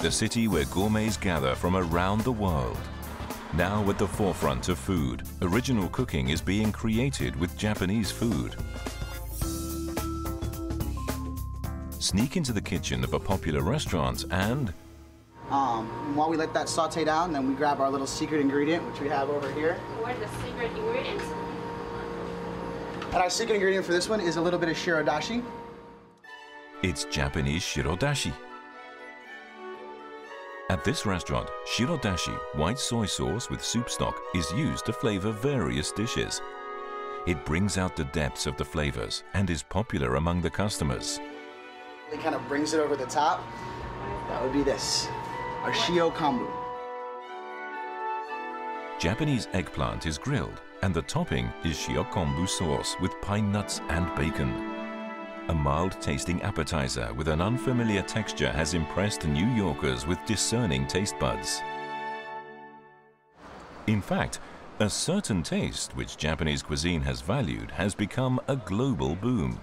the city where gourmets gather from around the world. Now at the forefront of food, original cooking is being created with Japanese food. Sneak into the kitchen of a popular restaurant and Um, while we let that saute down, then we grab our little secret ingredient, which we have over here. What are the secret ingredients? And our secret ingredient for this one is a little bit of shirodashi. it's Japanese shirodashi. At this restaurant, shirodashi, white soy sauce with soup stock, is used to flavor various dishes. It brings out the depths of the flavors and is popular among the customers. It kind of brings it over the top. That would be this, our shio kombu. Japanese eggplant is grilled and the topping is shiokombu sauce with pine nuts and bacon. A mild-tasting appetizer with an unfamiliar texture has impressed New Yorkers with discerning taste buds. In fact, a certain taste which Japanese cuisine has valued has become a global boom.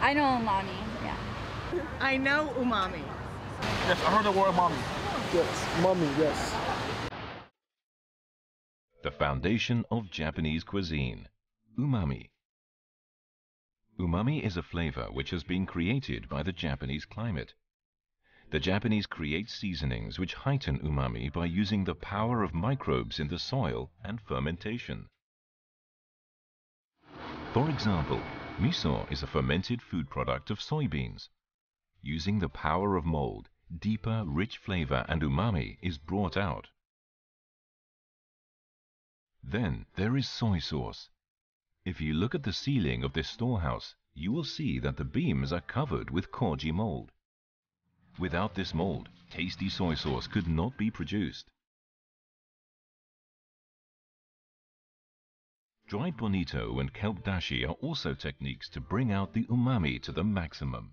I know umami, yeah. I know umami. Yes, I heard the word mommy. Yes, mommy, yes. The foundation of Japanese cuisine, umami. Umami is a flavor which has been created by the Japanese climate. The Japanese create seasonings which heighten umami by using the power of microbes in the soil and fermentation. For example, miso is a fermented food product of soybeans. Using the power of mold, deeper, rich flavor and umami is brought out. Then there is soy sauce. If you look at the ceiling of this storehouse, you will see that the beams are covered with koji mold. Without this mold, tasty soy sauce could not be produced. Dried bonito and kelp dashi are also techniques to bring out the umami to the maximum.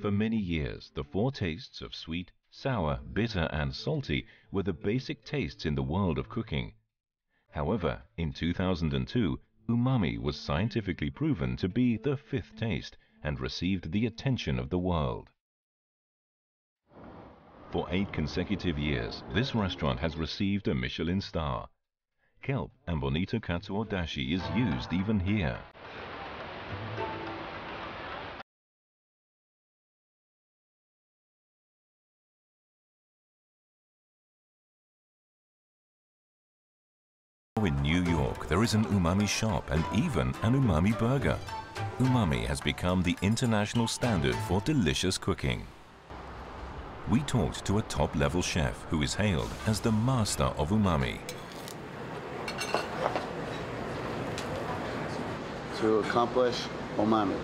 For many years, the four tastes of sweet, sour, bitter, and salty were the basic tastes in the world of cooking. However, in 2002, umami was scientifically proven to be the fifth taste and received the attention of the world. For eight consecutive years, this restaurant has received a Michelin star. Kelp and Bonito Katsuo Dashi is used even here. In New York, there is an umami shop and even an umami burger. Umami has become the international standard for delicious cooking. We talked to a top-level chef who is hailed as the master of umami. to accomplish umami.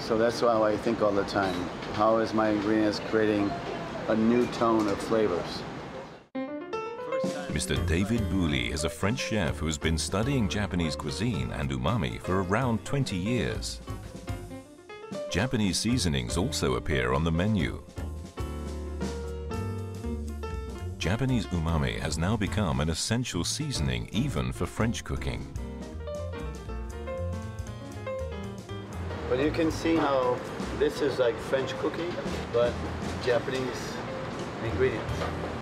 So that's how I think all the time. How is my ingredients creating a new tone of flavors? Mr. David Bouley is a French chef who has been studying Japanese cuisine and umami for around 20 years. Japanese seasonings also appear on the menu. Japanese umami has now become an essential seasoning even for French cooking. But you can see how this is like French cooking, but Japanese ingredients.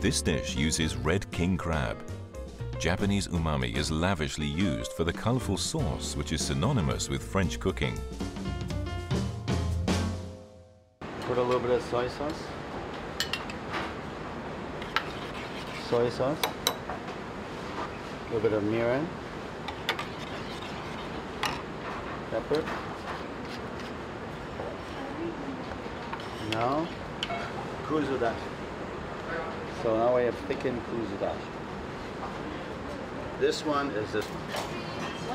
This dish uses red king crab. Japanese umami is lavishly used for the colorful sauce which is synonymous with French cooking. Put a little bit of soy sauce. Soy sauce. A little bit of mirin. Pepper. Now, kuzudashi. So now we have thickened kuzudashi. This one is this one.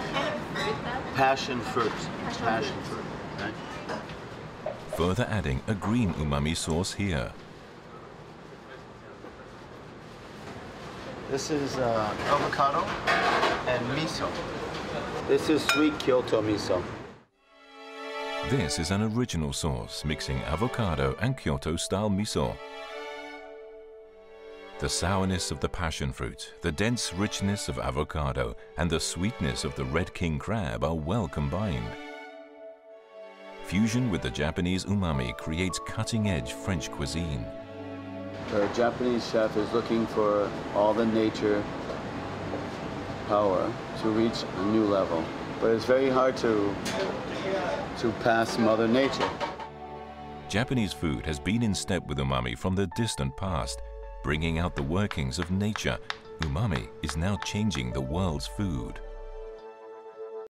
Kind of? Passion fruit. Passion Passion fruit. fruit. Right? Further adding a green umami sauce here. This is uh, avocado and miso. This is sweet Kyoto miso. This is an original sauce mixing avocado and Kyoto-style miso. The sourness of the passion fruit, the dense richness of avocado, and the sweetness of the red king crab are well combined. Fusion with the Japanese umami creates cutting-edge French cuisine. The Japanese chef is looking for all the nature power to reach a new level. But it's very hard to, to pass Mother Nature. Japanese food has been in step with umami from the distant past, bringing out the workings of nature. Umami is now changing the world's food.